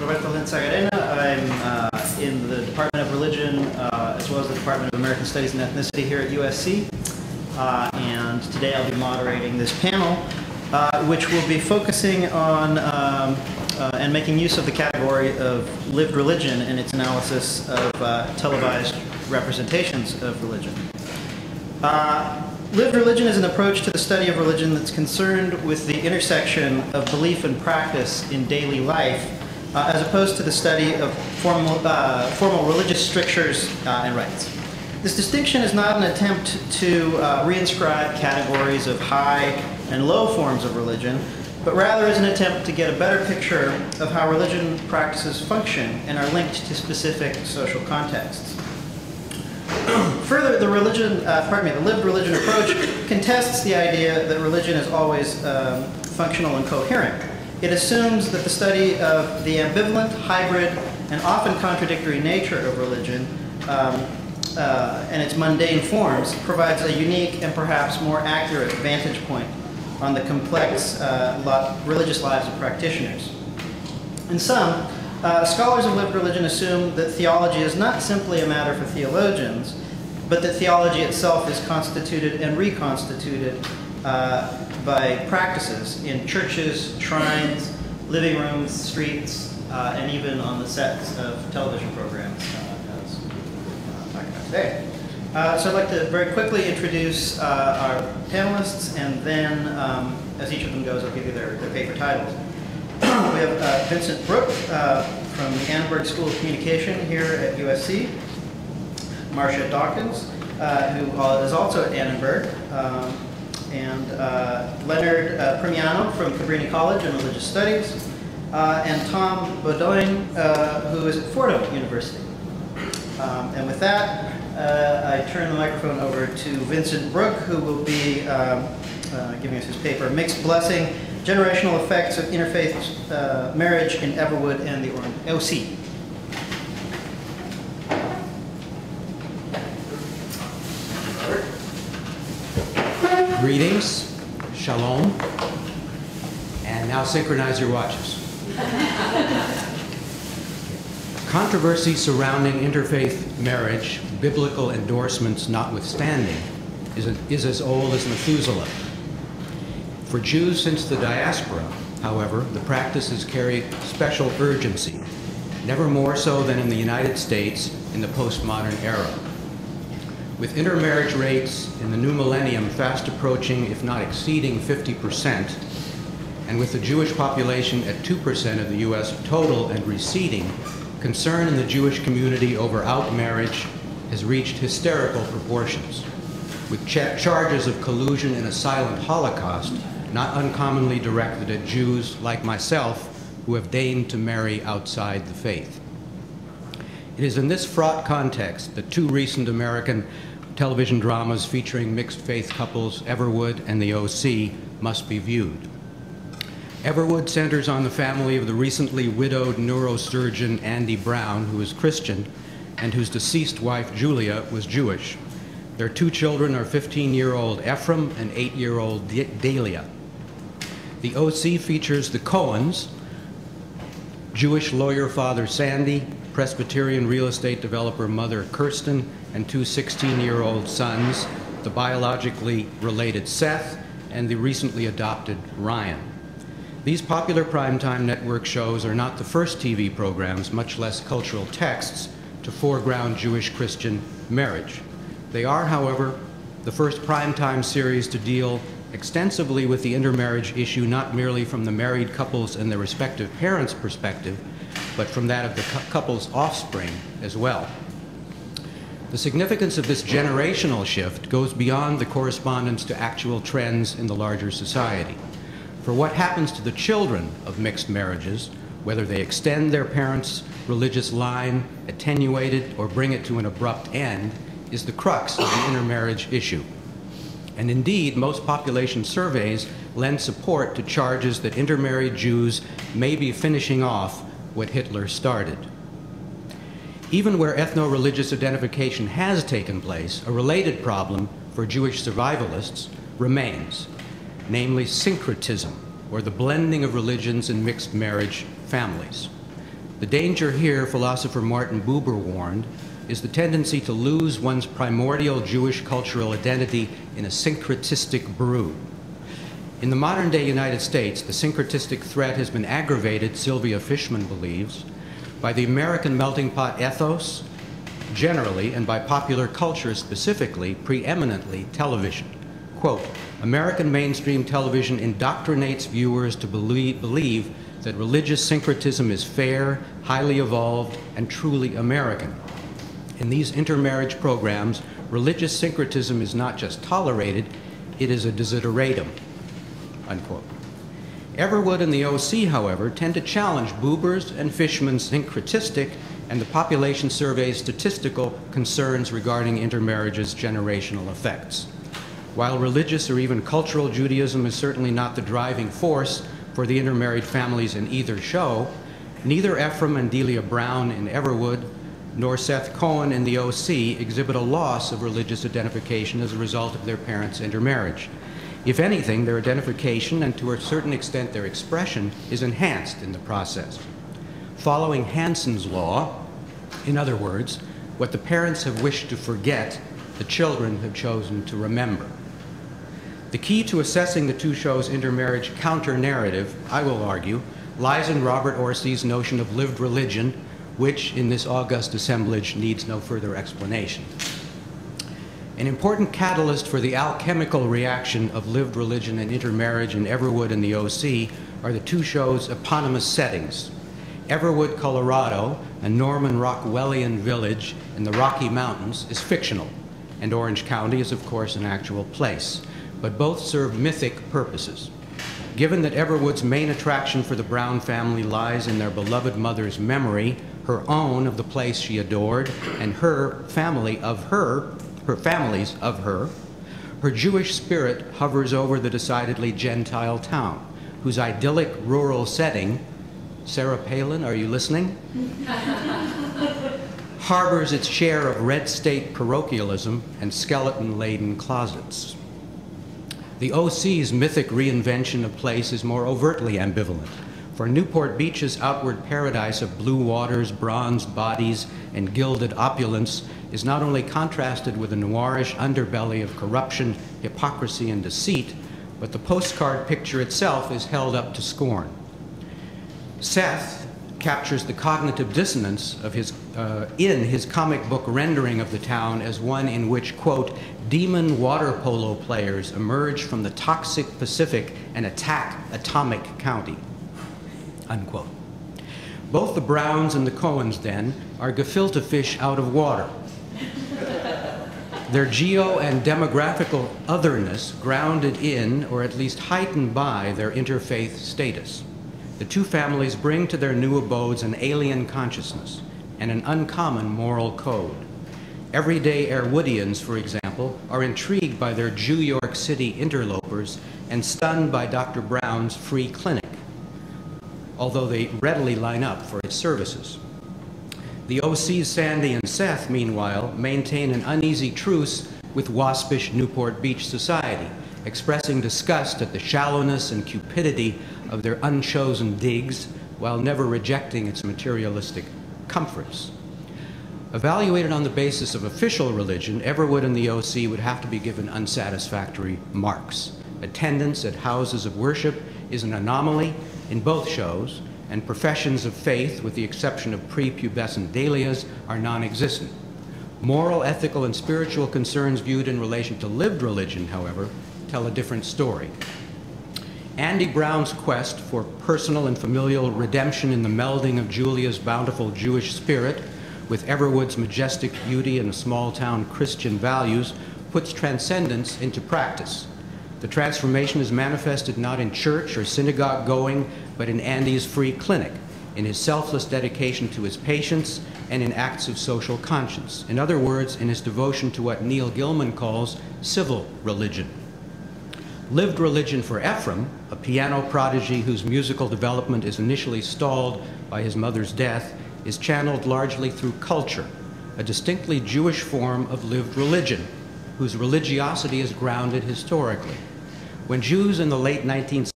Roberto Lint Sagarena. I'm uh, in the Department of Religion uh, as well as the Department of American Studies and Ethnicity here at USC. Uh, and today I'll be moderating this panel, uh, which will be focusing on um, uh, and making use of the category of lived religion in its analysis of uh, televised representations of religion. Lived religion is an approach to the study of religion that's concerned with the intersection of belief and practice in daily life, uh, as opposed to the study of formal, uh, formal religious strictures uh, and rites. This distinction is not an attempt to uh, reinscribe categories of high and low forms of religion, but rather is an attempt to get a better picture of how religion practices function and are linked to specific social contexts. Further, the religion, uh, pardon me, the lived religion approach contests the idea that religion is always um, functional and coherent. It assumes that the study of the ambivalent, hybrid, and often contradictory nature of religion um, uh, and its mundane forms provides a unique and perhaps more accurate vantage point on the complex uh, religious lives of practitioners. In sum, uh, scholars of lived religion assume that theology is not simply a matter for theologians, but that theology itself is constituted and reconstituted uh, by practices in churches, shrines, living rooms, streets, uh, and even on the sets of television programs, uh, as uh, talking about today. Uh, so I'd like to very quickly introduce our panelists, and then um, as each of them goes, I'll give you their, their paper titles we have uh, Vincent Brook uh, from the Annenberg School of Communication here at USC. Marcia Dawkins, uh, who is also at Annenberg. Um, and uh, Leonard uh, Primiano from Cabrini College in Religious Studies. Uh, and Tom Beaudoin, who is at Fordham University. Um, and with that, I turn the microphone over to Vincent Brook, who will be um, giving us his paper, Mixed Blessing, generational effects of interfaith uh, marriage in Everwood and the OC. Greetings, shalom, and now synchronize your watches. Controversy surrounding interfaith marriage, biblical endorsements notwithstanding, is, a, is as old as Methuselah. For Jews since the diaspora, however, the practice has carried special urgency, never more so than in the United States in the postmodern era. With intermarriage rates in the new millennium fast approaching, if not exceeding 50%, and with the Jewish population at 2% of the U.S. total and receding, concern in the Jewish community over outmarriage has reached hysterical proportions, with charges of collusion in a silent Holocaust not uncommonly directed at Jews like myself who have deigned to marry outside the faith. It is in this fraught context that two recent American television dramas featuring mixed faith couples, Everwood and The OC, must be viewed. Everwood centers on the family of the recently widowed neurosurgeon Andy Brown, who is Christian, and whose deceased wife, Julia, was Jewish. Their two children are 15-year-old Ephraim and 8-year-old Delia. The OC features the Cohens, Jewish lawyer father Sandy, Presbyterian real estate developer mother Kirsten, and two 16-year-old sons, the biologically related Seth and the recently adopted Ryan. These popular primetime network shows are not the first TV programs, much less cultural texts, to foreground Jewish-Christian marriage. They are, however, the first primetime series to deal extensively with the intermarriage issue not merely from the married couples and their respective parents' perspective, but from that of the couple's offspring as well. The significance of this generational shift goes beyond the correspondence to actual trends in the larger society. For what happens to the children of mixed marriages, whether they extend their parents' religious line, attenuate it, or bring it to an abrupt end, is the crux of the intermarriage issue. And indeed, most population surveys lend support to charges that intermarried Jews may be finishing off what Hitler started. Even where ethno-religious identification has taken place, a related problem for Jewish survivalists remains, namely syncretism, or the blending of religions in mixed marriage families. The danger here, philosopher Martin Buber warned, is the tendency to lose one's primordial Jewish cultural identity in a syncretistic brew. In the modern day United States, the syncretistic threat has been aggravated, Sylvia Fishman believes, by the American melting pot ethos generally, and by popular culture specifically, preeminently television. Quote, American mainstream television indoctrinates viewers to believe, believe that religious syncretism is fair, highly evolved, and truly American. In these intermarriage programs, religious syncretism is not just tolerated, it is a desideratum. Unquote. Everwood and the OC, however, tend to challenge Buber's and Fishman's syncretistic and the population survey's statistical concerns regarding intermarriage's generational effects. While religious or even cultural Judaism is certainly not the driving force for the intermarried families in either show, neither Ephraim and Delia Brown in Everwood nor Seth Cohen in the OC exhibit a loss of religious identification as a result of their parents' intermarriage. If anything, their identification and to a certain extent their expression is enhanced in the process. Following Hansen's law, in other words, what the parents have wished to forget, the children have chosen to remember. The key to assessing the two shows' intermarriage counter narrative, I will argue, lies in Robert Orsi's notion of lived religion, which in this august assemblage needs no further explanation. An important catalyst for the alchemical reaction of lived religion and intermarriage in Everwood and the OC are the two shows' eponymous settings. Everwood, Colorado, a Norman Rockwellian village in the Rocky Mountains, is fictional, and Orange County is, of course, an actual place, but both serve mythic purposes. Given that Everwood's main attraction for the Brown family lies in their beloved mother's memory, her own of the place she adored, and her family of her, her families of her, her Jewish spirit hovers over the decidedly Gentile town, whose idyllic rural setting, Sarah Palin, are you listening? harbors its share of red state parochialism and skeleton laden closets. The OC's mythic reinvention of place is more overtly ambivalent. For Newport Beach's outward paradise of blue waters, bronzed bodies, and gilded opulence is not only contrasted with a noirish underbelly of corruption, hypocrisy, and deceit, but the postcard picture itself is held up to scorn. Seth captures the cognitive dissonance of his, uh, in his comic book rendering of the town as one in which, quote, demon water polo players emerge from the toxic Pacific and attack Atomic County, unquote. Both the Browns and the Cohens, then, are gefilte fish out of water. Their geo and demographical otherness grounded in, or at least heightened by, their interfaith status. The two families bring to their new abodes an alien consciousness and an uncommon moral code. Everyday Everwoodians, for example, are intrigued by their Jew York City interlopers and stunned by Dr. Brown's free clinic, although they readily line up for its services. The OC's Sandy and Seth, meanwhile, maintain an uneasy truce with waspish Newport Beach society, expressing disgust at the shallowness and cupidity of their unchosen digs while never rejecting its materialistic comforts. Evaluated on the basis of official religion, Everwood and the OC would have to be given unsatisfactory marks. Attendance at houses of worship is an anomaly in both shows, and professions of faith, with the exception of prepubescent Delia's, are non existent. Moral, ethical, and spiritual concerns viewed in relation to lived religion, however, tell a different story. Andy Brown's quest for personal and familial redemption in the melding of Julia's bountiful Jewish spirit with Everwood's majestic beauty and small town Christian values puts transcendence into practice. The transformation is manifested not in church or synagogue going, but in Andy's free clinic, in his selfless dedication to his patients, and in acts of social conscience. In other words, in his devotion to what Neil Gillman calls civil religion. Lived religion for Ephraim, a piano prodigy whose musical development is initially stalled by his mother's death, is channeled largely through culture, a distinctly Jewish form of lived religion, whose religiosity is grounded historically. When Jews in the late 19th